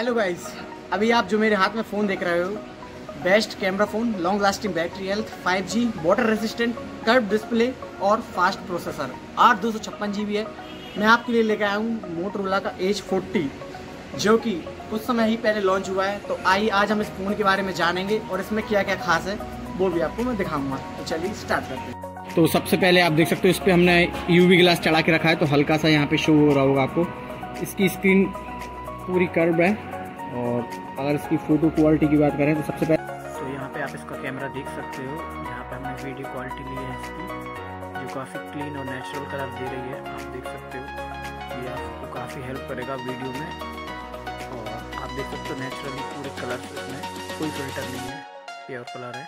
Hello guys अभी आप जो मेरे हाथ में फ़ोन देख रहे हो best camera phone long lasting battery health 5G water resistant curve display और फास्ट प्रोसेसर आठ दो है। मैं आपके लिए लेकर आया हूँ मोटरोला का एज फोर्टी जो कि कुछ समय ही पहले लॉन्च हुआ है। तो आइए, आज हम इस फ़ोन के बारे में जानेंगे और इसमें क्या क्या खास है, वो भी आपको मैं दिखाऊँगा। तो चलिए स्टार्ट करते हैं। तो सबसे पहले आप देख सकते हो, इस पर हमने यूवी ग्लास चढ़ा के रखा है तो हल्का सा यहाँ पे शो हो रहा होगा आपको। इसकी स्क्रीन पूरी कर्व है। और अगर इसकी फ़ोटो क्वालिटी की बात करें तो सबसे पहले तो यहाँ पे आप इसका कैमरा देख सकते हो। यहाँ पे हमने वीडियो क्वालिटी ली है इसकी, जो काफ़ी क्लीन और नेचुरल कलर दे रही है, आप देख सकते हो। ये आपको काफ़ी हेल्प करेगा वीडियो में। और आप देख सकते हो नेचुरली पूरे कलर इसमें, कोई फ़िल्टर नहीं है प्योर कलर है।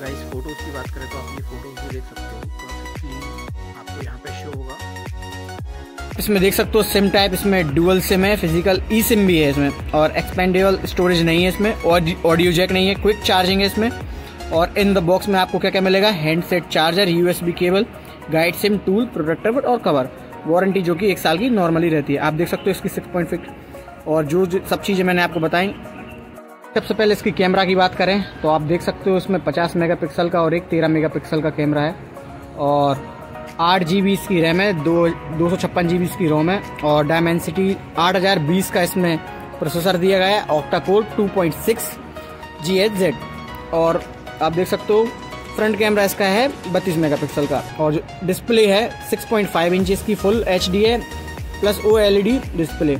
गाइस फ़ोटोज़ की बात करें तो आप ये फ़ोटोज़ भी देख सकते हो, काफ़ी क्लीन आपको यहाँ पे शो होगा इसमें देख सकते हो सिम टाइप इसमें डुअल सिम है फ़िज़िकल ई सिम भी है इसमें। और एक्सपेंडेबल स्टोरेज नहीं है इसमें ऑडियो जैक नहीं है क्विक चार्जिंग है इसमें। और इन द बॉक्स में आपको क्या क्या मिलेगा? Handset charger USB cable guide sim tool protector और कवर वारंटी जो कि एक साल की नॉर्मली रहती है। आप देख सकते हो इसकी सिक्स पॉइंट फिक्स और जो सब चीज़ें मैंने आपको बताई। सबसे पहले इसकी कैमरा की बात करें तो आप देख सकते हो इसमें 50 मेगापिक्सल का और एक 13 मेगापिक्सल का कैमरा है। और आठ जी बी इसकी रैम है, दो दो सौ छप्पन जी बी इसकी रोम है और डायमेंसिटी आठ हज़ार बीस का इसमें प्रोसेसर दिया गया है octa core two point six G H Z और आप देख सकते हो फ्रंट कैमरा इसका है बत्तीस मेगापिक्सल का और जो डिस्प्ले है सिक्स पॉइंट फाइव इंच की फुल एच डी है plus O L E D display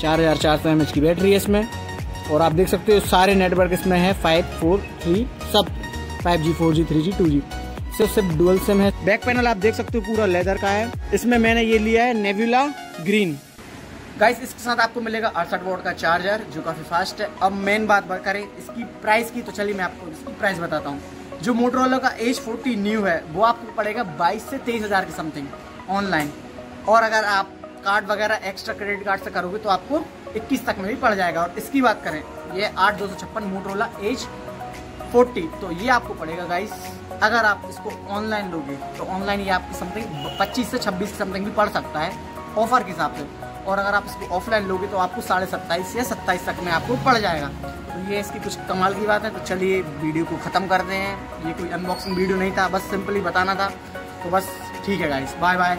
चार हज़ार चार सौ एम एच की बैटरी है इसमें और आप देख सकते हो सारे नेटवर्क इसमें है फाइव फोर थ्री सब five G four G three G two G सिर्फ़ सिर्फ़ डुअल सिम है। बैक पैनल आप देख सकते हो पूरा लेदर का है। इसमें मैंने ये लिया है नेव्यूला ग्रीन गाइस इसके साथ आपको मिलेगा अड़सठ वोट का चार्जर जो काफ़ी फास्ट है। अब मेन बात करें, इसकी प्राइस की तो चलिए मैं आपको इसकी प्राइस बताता हूँ। जो मोटरोला का एज फोर्टी न्यू है, वो आपको पड़ेगा बाईस से तेईस हज़ार की समथिंग ऑनलाइन और अगर आप कार्ड वगैरह एक्स्ट्रा क्रेडिट कार्ड से करोगे तो आपको 21 तक में भी पड़ जाएगा। और इसकी बात करें, ये आठ दो सौ छप्पन मोटरोला एज 40 तो ये आपको पड़ेगा गाइस अगर आप इसको ऑनलाइन लोगे तो ऑनलाइन ये आपकी समथिंग 25 से 26 समथिंग भी पड़ सकता है ऑफ़र के हिसाब से। और अगर आप इसको ऑफलाइन लोगे तो आपको साढ़े सत्ताईस या सत्ताईस तक में आपको पड़ जाएगा। तो ये इसकी कुछ कमाल की बात है तो चलिए वीडियो को ख़त्म करते हैं। ये कोई अनबॉक्सिंग वीडियो नहीं था, बस सिंपली बताना था। तो बस ठीक है गाइस बाय बाय